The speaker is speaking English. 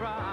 surprise.